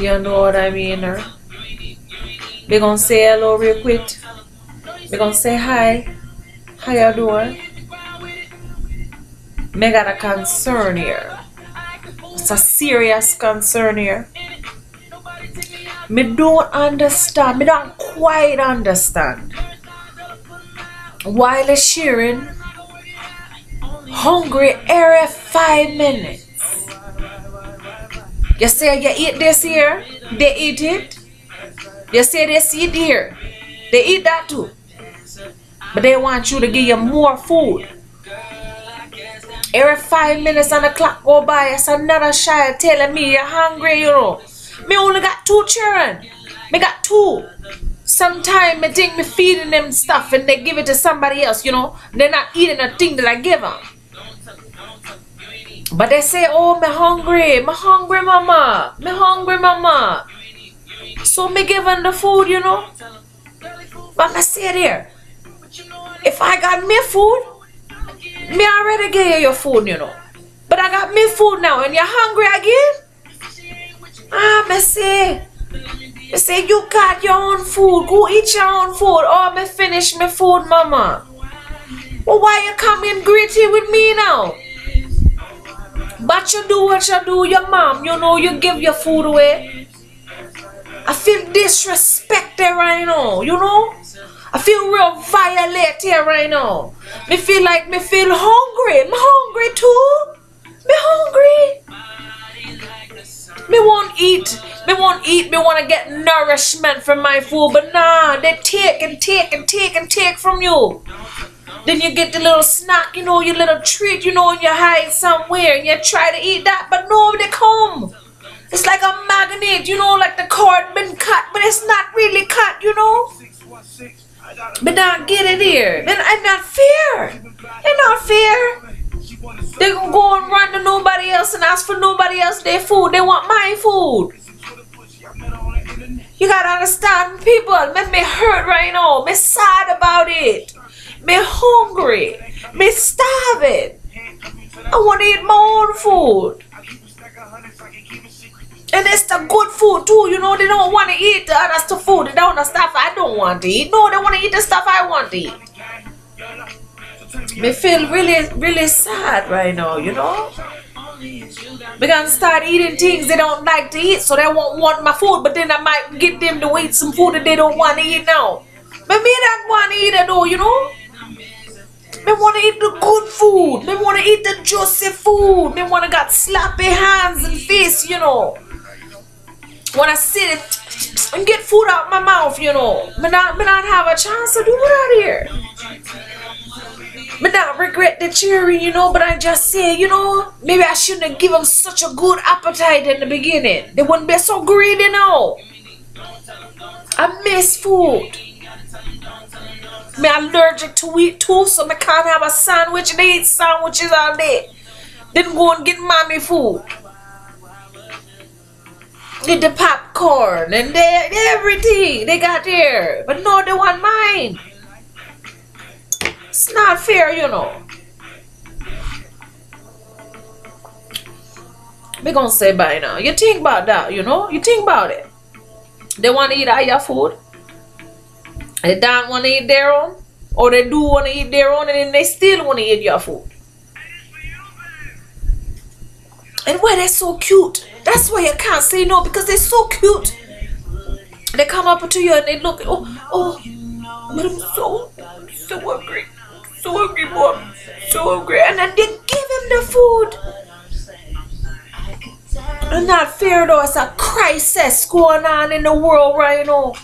You know what I mean, or we gonna say hello real quick. We gonna say hi. How you doing? Me got a concern here. It's a serious concern here. Me don't understand. Me don't quite understand. While sharing hungry every five minutes. You say you eat this here, they eat it. You say they see it here, they eat that too. But they want you to give you more food. Every five minutes on the clock go by, it's another child telling me you're hungry, you know. Me only got two children. Me got two. Sometimes me think me feeding them stuff and they give it to somebody else, you know. They're not eating the thing that I give them. But they say, oh, me hungry, me hungry, mama, me hungry, mama. So me them the food, you know. But I say there, if I got me food, me already gave you your food, you know. But I got me food now and you're hungry again? Ah, me say, me say you got your own food. Go eat your own food. Oh, me finish my food, mama. Well, why you coming gritty with me now? But you do what you do, your mom, you know, you give your food away. I feel disrespected right now, you know? I feel real violated here right now. Me feel like me feel hungry. Me hungry too. Me hungry. Me won't eat. Me won't eat. Me want to get nourishment from my food. But nah, they take and take and take and take from you. Then you get the little snack, you know, your little treat, you know, and you hide somewhere and you try to eat that, but no, they come. It's like a magnet, you know, like the cord been cut, but it's not really cut, you know. But not get it here. Then I'm not fair. It's not fair. They gonna go and run to nobody else and ask for nobody else their food. They want my food. You gotta understand, people. Make me hurt right now. Me sad about it. Me hungry. Me starving. I want to eat my own food. And it's the good food too, you know. They don't want to eat the other stuff food. They don't want the stuff I don't want to eat. No, they want to eat the stuff I want to eat. Me feel really, really sad right now, you know. We gonna start eating things they don't like to eat, so they won't want my food. But then I might get them to eat some food that they don't want to eat now. But me don't want to eat it though, you know. Me want to eat the good food. Me want to eat the juicy food. Me want to got sloppy hands and face, you know. I sit and get food out my mouth, you know. Me not, me not have a chance to do it out here. Me not regret the cheering, you know, but I just say, you know, maybe I shouldn't have given them such a good appetite in the beginning. They wouldn't be so greedy now. I miss food. Me allergic to wheat too, so I can't have a sandwich. They eat sandwiches all day. Then go and get mommy food. Get the popcorn and they, everything they got there. But no, they want mine. It's not fair, you know. We gonna say bye now. You think about that, you know? You think about it. They want to eat all your food. They don't want to eat their own. Or they do want to eat their own and then they still want to eat your food. And why they're so cute. That's why you can't say no because they're so cute. They come up to you and they look, oh, oh, but I'm so, so hungry. So hungry, mom. So hungry. And then they give him the food. It's not fair though. It's a crisis going on in the world right now.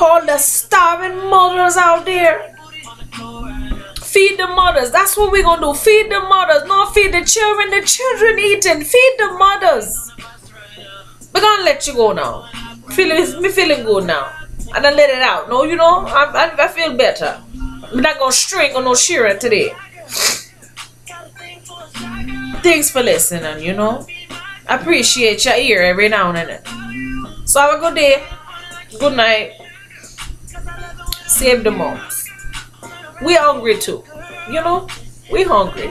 All the starving mothers out there. Feed the mothers. That's what we're gonna do. Feed the mothers. Not feed the children. The children eating. Feed the mothers. We're gonna let you go now. Feeling me feeling good now. And I let it out. No, you know, I, I, I feel better. I'm not gonna string on no Sheeran today. Thanks for listening, you know. I appreciate your ear every now and then. So have a good day. Good night. Save the moms. We hungry too. You know? We hungry.